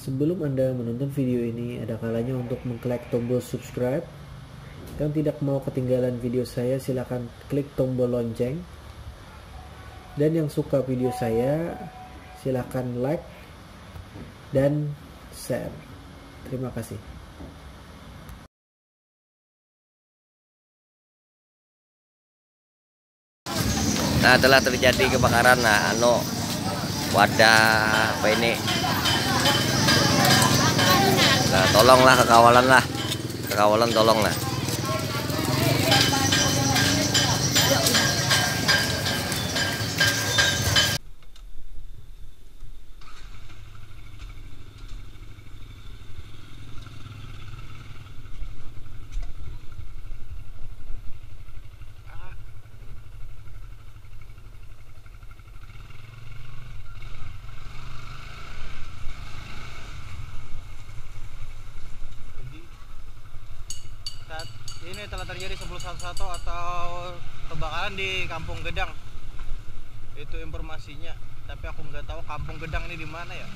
Sebelum Anda menonton video ini, ada kalanya untuk mengklik tombol subscribe. Dan tidak mau ketinggalan video saya, silakan klik tombol lonceng. Dan yang suka video saya, silakan like dan share. Terima kasih. Nah, telah terjadi kebakaran nah anu wadah apa ini? Tolonglah kekawalan lah. Kekawalan tolonglah. Ini telah terjadi 1011 atau kebakaran di Kampung Gedang. Itu informasinya tapi aku nggak tahu Kampung Gedang ini di mana ya.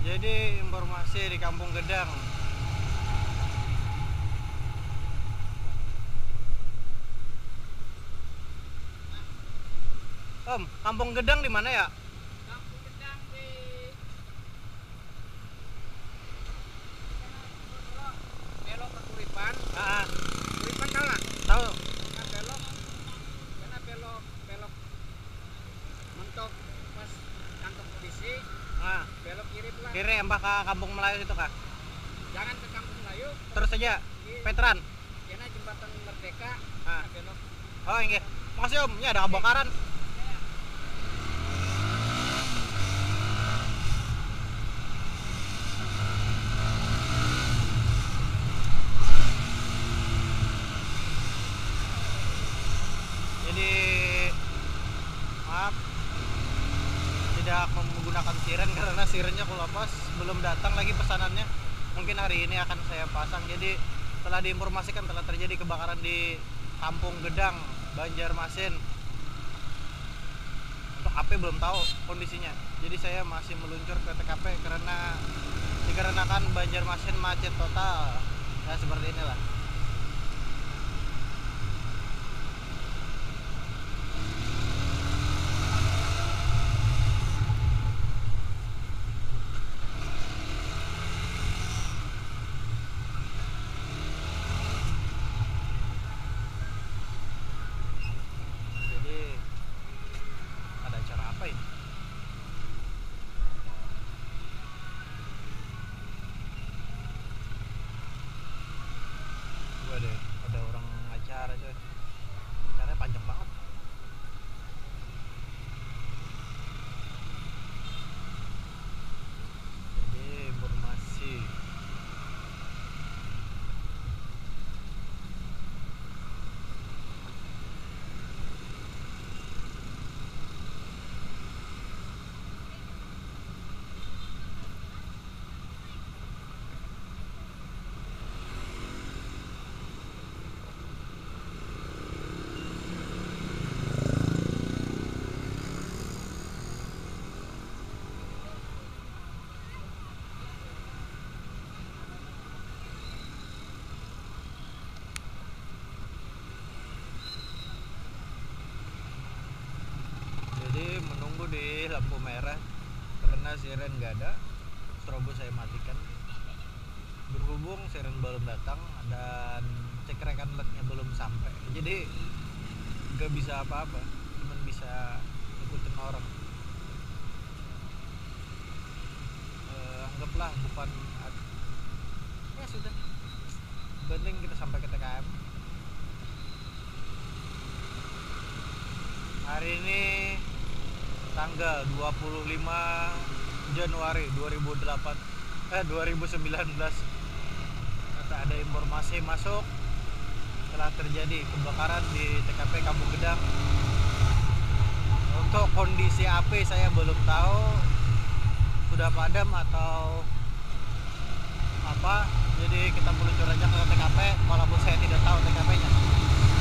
Jadi informasi di Kampung Gedang. Om, Kampung Gedang di mana ya? belok ke Kuripan, Ah, Kuripan tahu nggak? tahu. Kan belok, karena belok belok mentok pas kantor polisi, Ah, belok kiri pelan. kiri embah ke Kampung Melayu itu kah? Jangan ke Kampung Melayu, Terus aja, di Veteran. kena jembatan Merdeka, Ah. nah, belok. Oh, iya. Makasih Om, ini ada kebakaran. Jadi maaf tidak menggunakan aku lepas belum datang lagi pesanannya. Mungkin hari ini akan saya pasang. Jadi telah diinformasikan telah terjadi kebakaran di Kampung Gedang Banjarmasin. Untuk AP belum tahu kondisinya. Jadi saya masih meluncur ke TKP karena dikarenakan Banjarmasin macet total. Ya seperti inilah ada ada orang acara coy. Acaranya panjang banget merah. Karena siren nggak ada strobo saya matikan. Berhubung siren belum datang dan cek rekan lednya belum sampai. Jadi nggak bisa apa-apa cuman bisa ikutin orang. Eh, anggaplah bukan ya sudah. Penting kita sampai ke TKM hari ini tanggal 25 Januari 2008 eh 2019 kata ada informasi masuk telah terjadi kebakaran di TKP Kampung Gedang. Untuk kondisi api saya belum tahu sudah padam atau apa. Jadi kita meluncur aja ke TKP walaupun saya tidak tahu TKP nya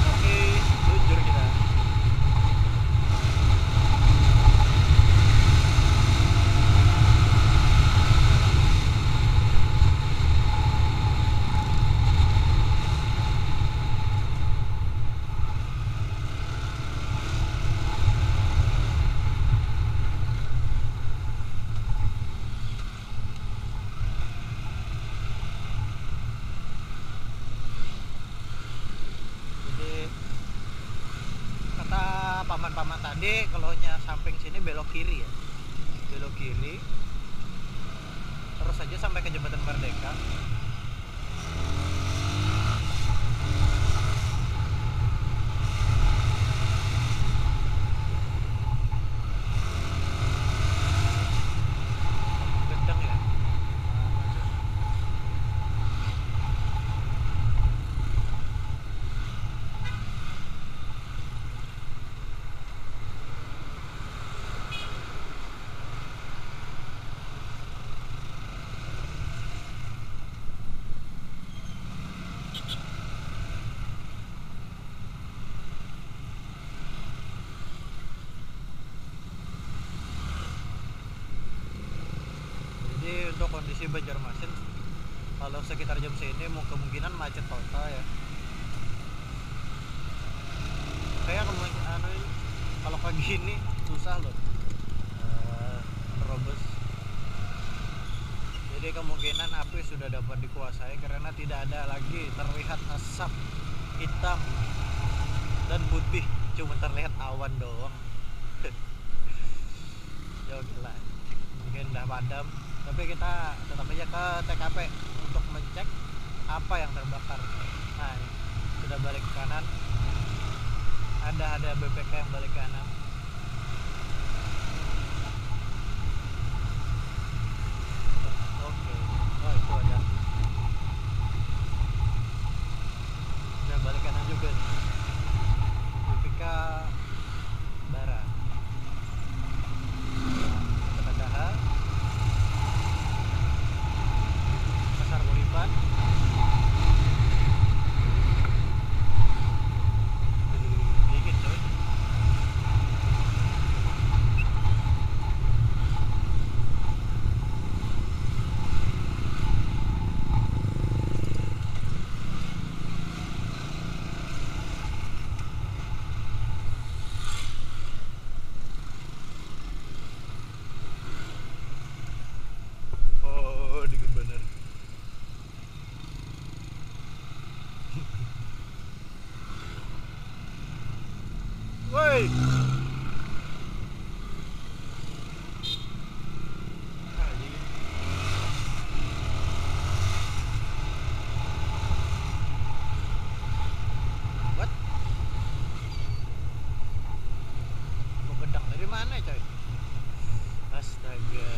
oke luncur kita tadi kalau nya samping sini belok kiri ya. Belok kiri. Terus aja sampai ke jembatan Merdeka jadi untuk kondisi Banjarmasin kalau sekitar jam mau kemungkinan macet total ya. Kayak kemungkinan anu ini, kalau kayak gini susah loh eh, nerobos jadi kemungkinan api sudah dapat dikuasai karena tidak ada lagi terlihat asap hitam dan putih cuma terlihat awan doang. Ya mungkin udah padam tapi kita tetap aja ke TKP untuk mengecek apa yang terbakar. Nah ini, sudah balik ke kanan. Ada ada BPK yang balik ke kanan oke oh itu ada udah balik kanan juga nih BPK Bara Kedaha Pasar Buripan Dikit coy Oh, dikit bener. Woi. Anjing. What? Mau gedang dari mana, coy? Astaga.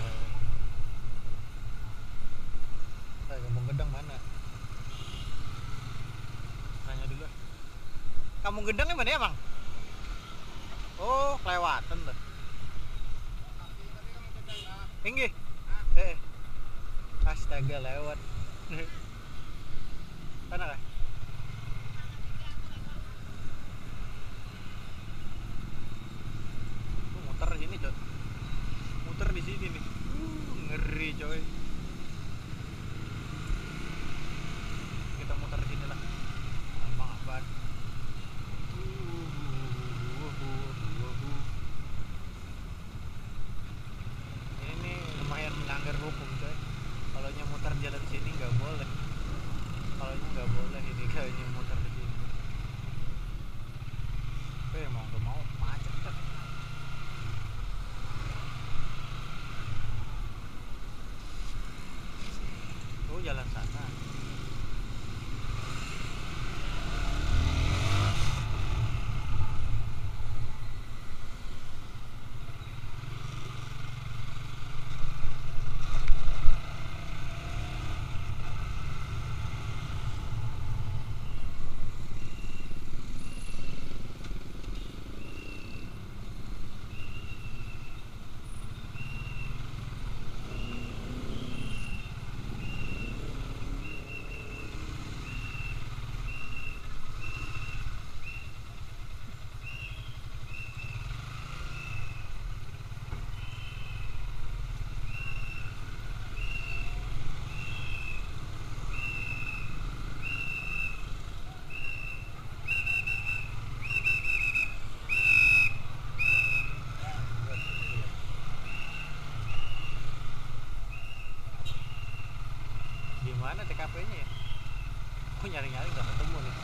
Eh, kampung gedang mana? Tanya dulu. Kampung gedang di mana ya, Bang? Oh, kelewatan tuh. Tinggi. Eh. Astaga lewat. Mana kah? mana TKP nya ya nyari-nyari nggak ketemu nih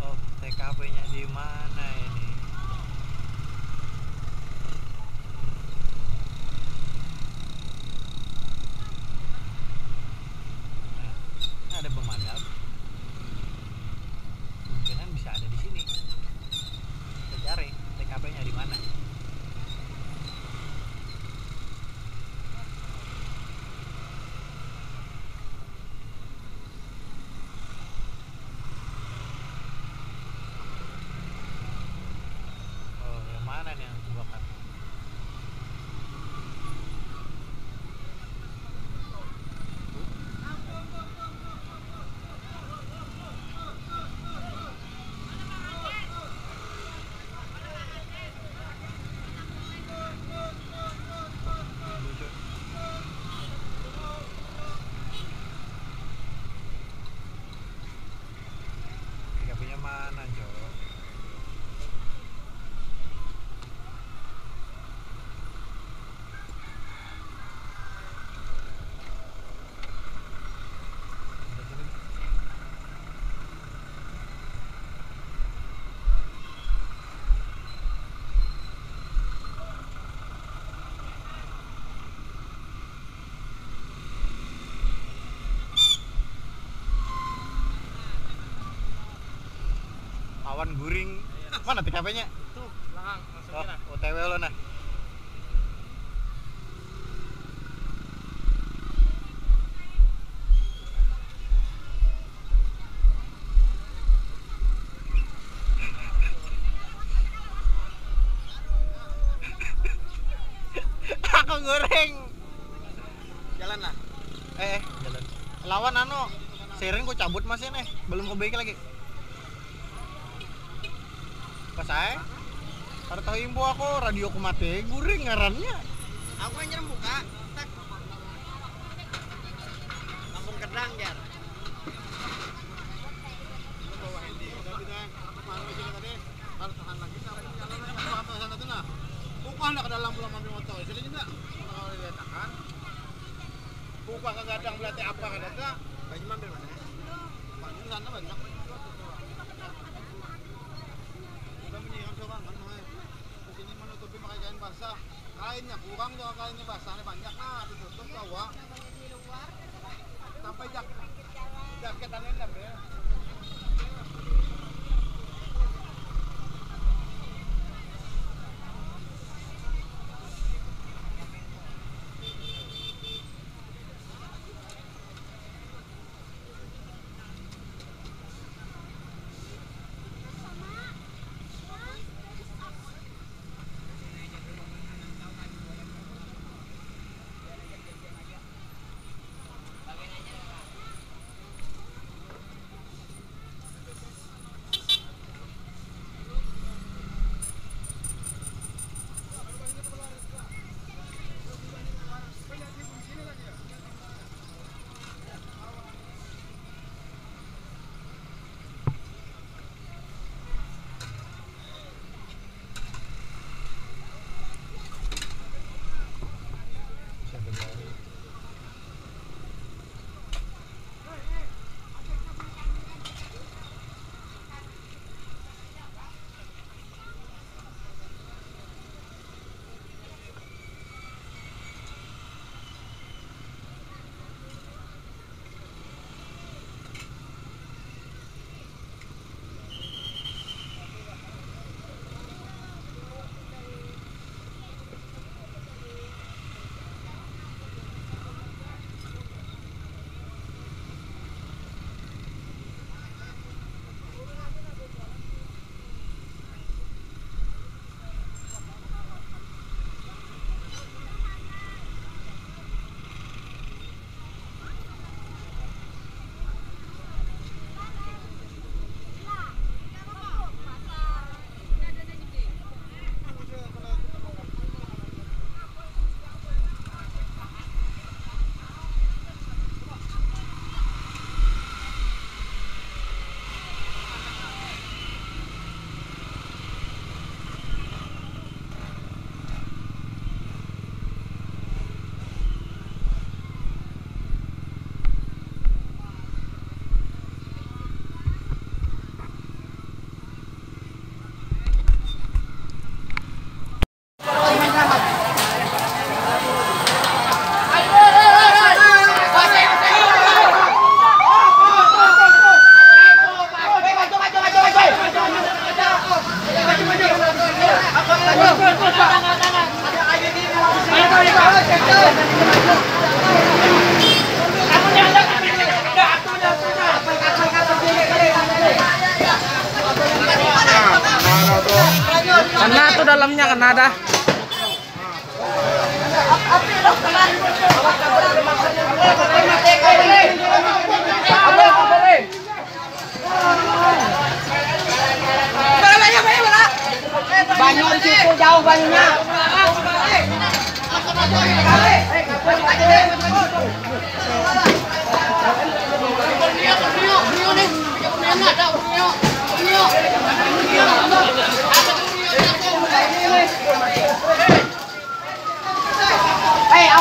oh, TKP-nya di mana ya? Awan guring. Mana TKP-nya? Tuh, belakang langsung Oh. OTW lo nah. Aku goreng. Jalan lah. Eh, eh, jalan. Lawan anu. Sering ku cabut masih nih, belum ku baik lagi. Pas saya Ada tahu info aku radio ku mati guring ngarannya. Aku nyerem buka. Tak. Langsung kedang, Jar. Ke dalam pulang ambil motor. Jadi enggak kalau dikatakan buka ke gadang berarti apa ada? Baju mampir mana? Banyak sana banyak. Udah menyiram seorang kan Mai. Di sini menutupi pakai kain basah. Kainnya kurang tuh kainnya basahnya banyak nah ditutup bawa. Sampai jak jaket aneh ya.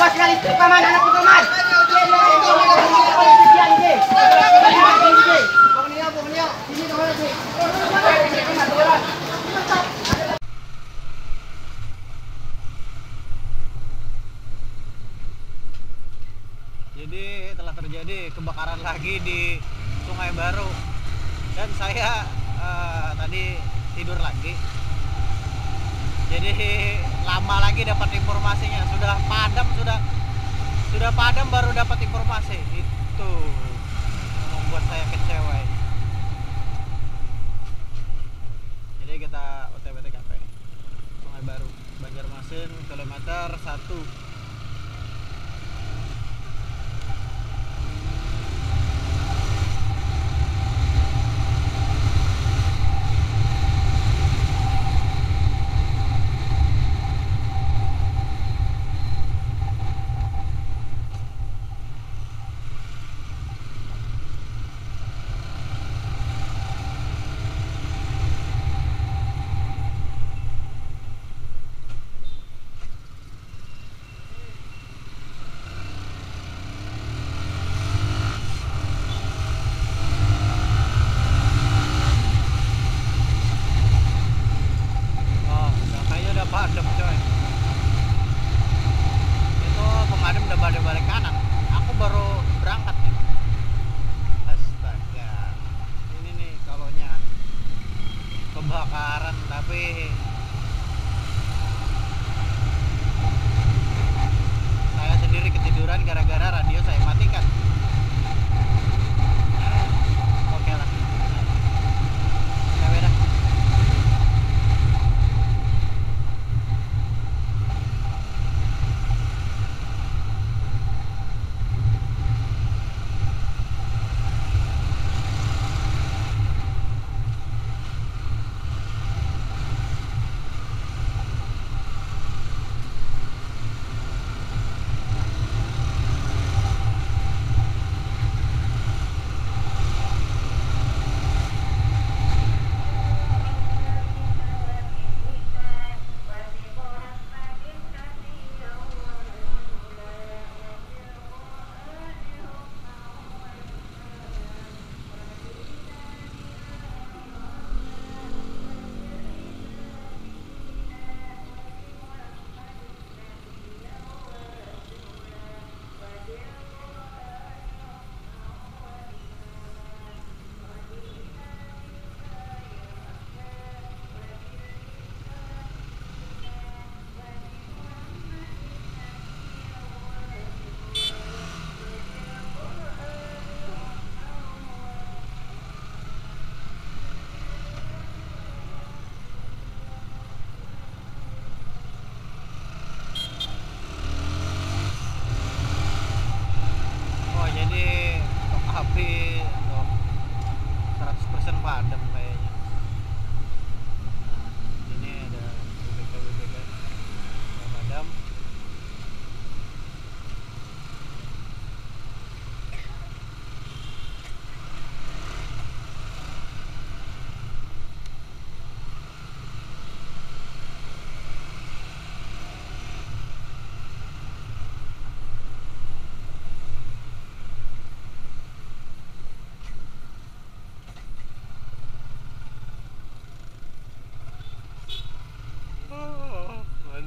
Hei, awas kali paman paman. Jadi telah terjadi kebakaran lagi di Sungai Baru dan saya eh, tadi tidur lagi. Jadi lama lagi dapat informasinya. Sudah padam sudah sudah padam baru dapat informasi. Itu membuat saya kecewa. Jadi kita OTW TKP Sungai Baru Banjarmasin kilometer 1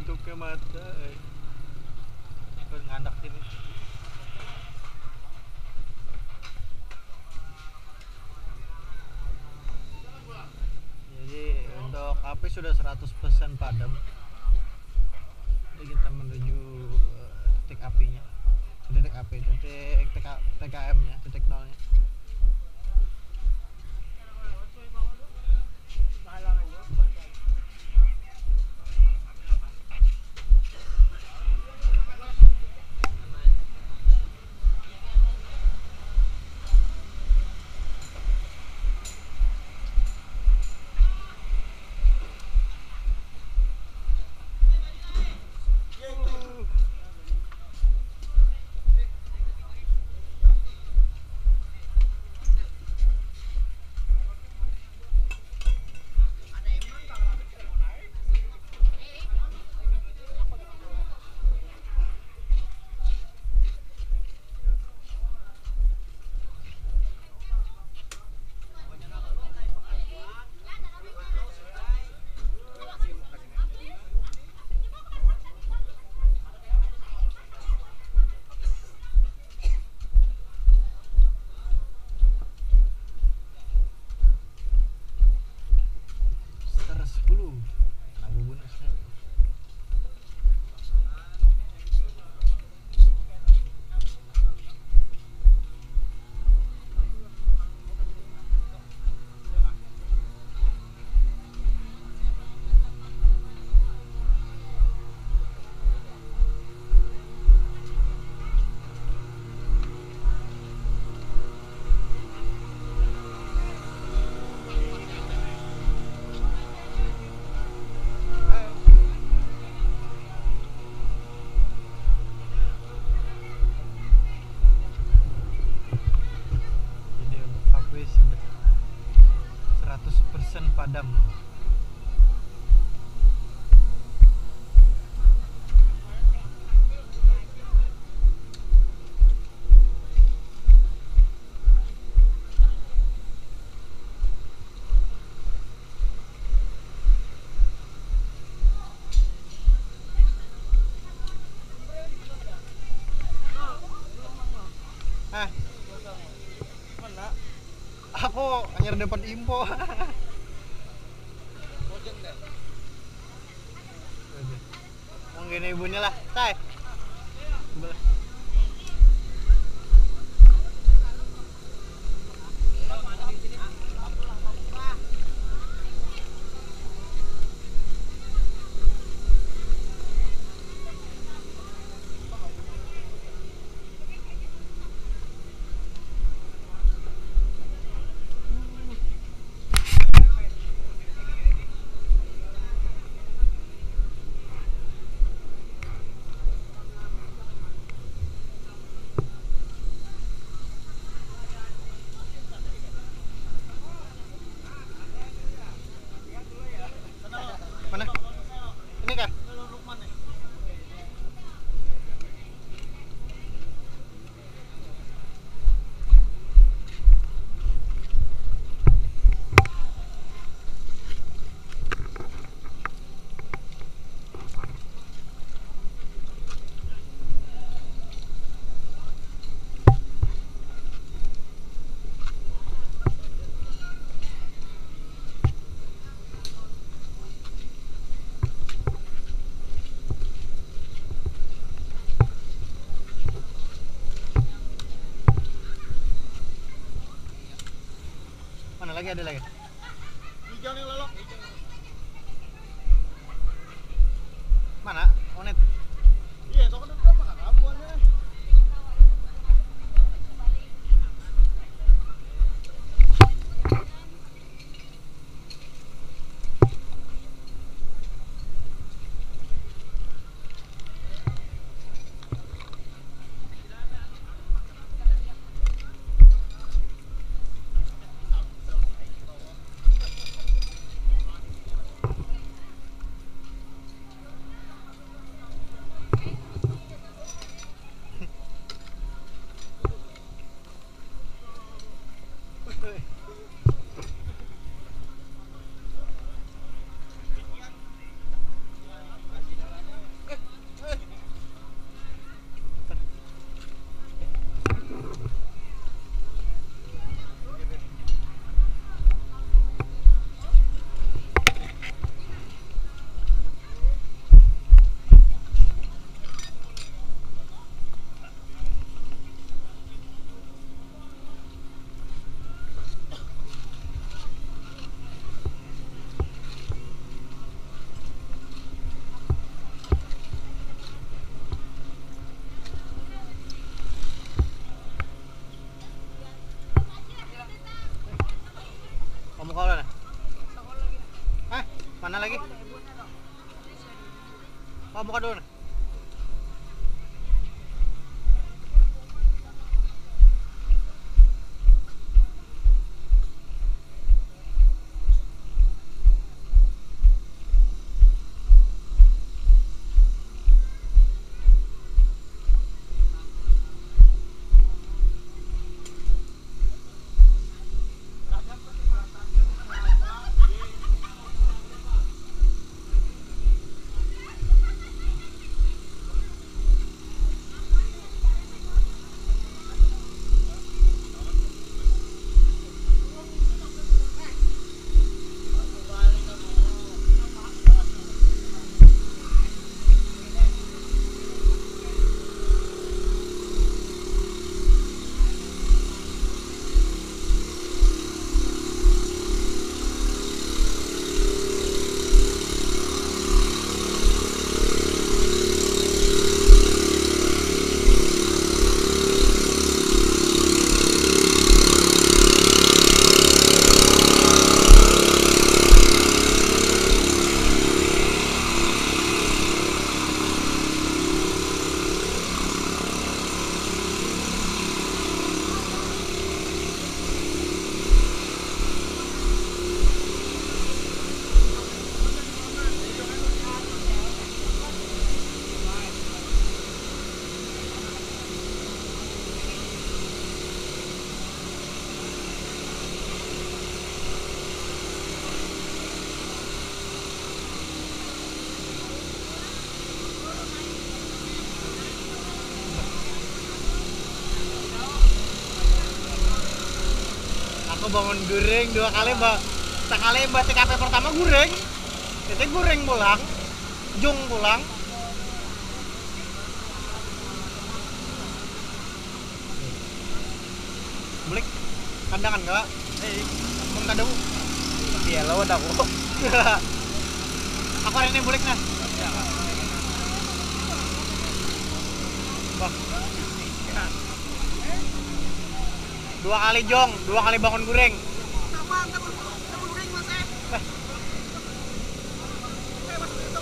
Oh, ngantuknya mata. Eh. Ngandak ini. Jadi untuk api sudah 100% padam. Jadi kita menuju eh, titik apinya titik api titik TK, TKM nya titik nolnya hanya dapat info lagi ada lagi Hijau nih lolok. Oh, buka dulu. Aku bangun goreng dua kali, Mbak. Sekali Mbak TKP pertama goreng. Itu goreng pulang. Jung pulang. Balik kandangan enggak? Eh. Iya, lawan aku. aku hari ini balik nah. Bang. Dua kali jong, dua kali bangun goreng.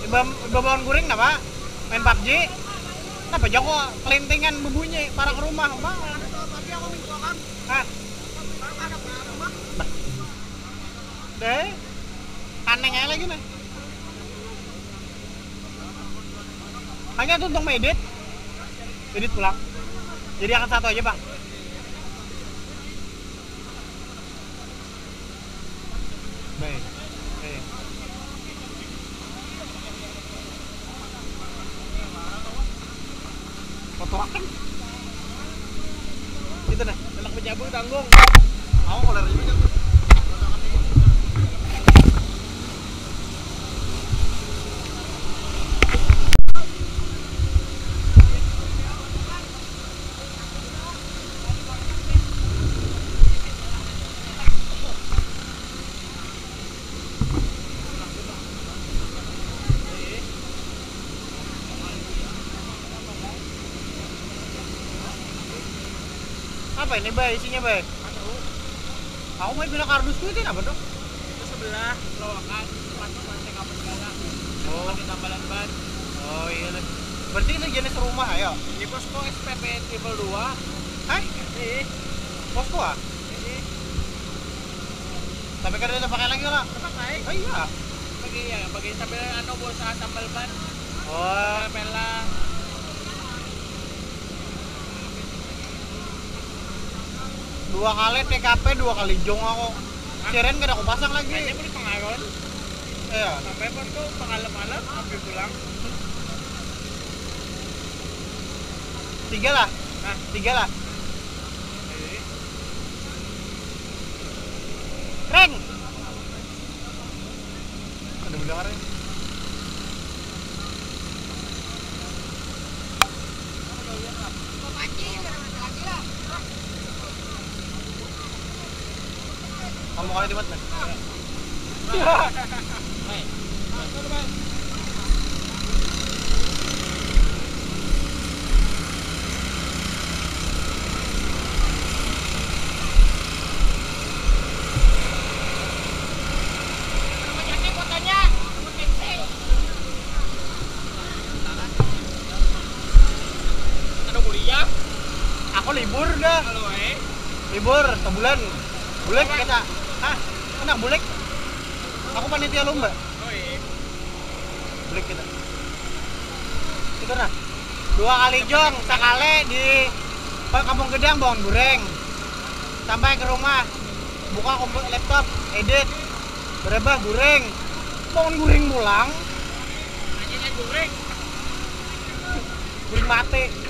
Iba, iba bangun goreng kenapa? Main PUBG? Kenapa Joko kelintingan bubunyi para ke rumah, Bang? Hah? Bah. Deh, kaneng aja lagi nih. Hanya tuh untuk edit, edit pulang. Jadi akan satu aja bang. me. Apa ini bay isinya bay? Aku mau bilang kardus itu itu apa tuh? Itu sebelah loakan, sepatu mancing apa segala. Oh. Di tambalan ban. Oh iya deh. Berarti itu jenis rumah ayo. Di posko SPP triple 2. Hah? Eh, Posko ah? ini Tapi kan udah pakai lagi lah. baik. Oh iya. Bagi ya, bagi sambal ano bosa sambal ban. Oh, Pela. Dua kali TKP, dua kali jong aku. Siren gak ada aku pasang lagi. Kayaknya beli pengaron. Iya. Sampai posko pengalam-alam sampai pulang. Tiga lah. Nah, tiga lah. Reng. Libur dah Halo, eh. libur sebulan. Bulan kita ah enak bulik aku panitia lomba. Oh, iya. bulik kita. Itu nah. Dua kali jong sekali di Kampung Gedang bangun goreng sampai ke rumah. Buka komputer laptop edit. Berebah goreng bangun goreng pulang. Anjingnya goreng. goreng mati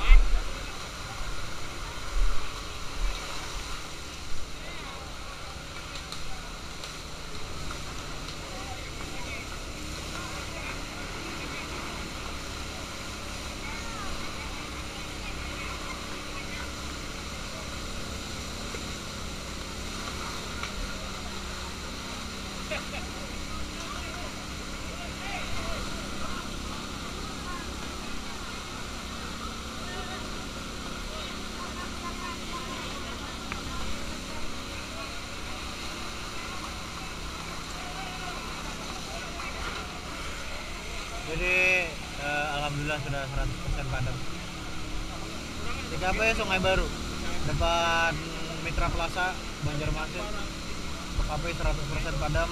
jadi eh, alhamdulillah sudah 100% padam TKP Sungai Baru? Depan Mitra Plaza Banjarmasin. TKP 100% padam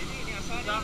Jadi ini asalnya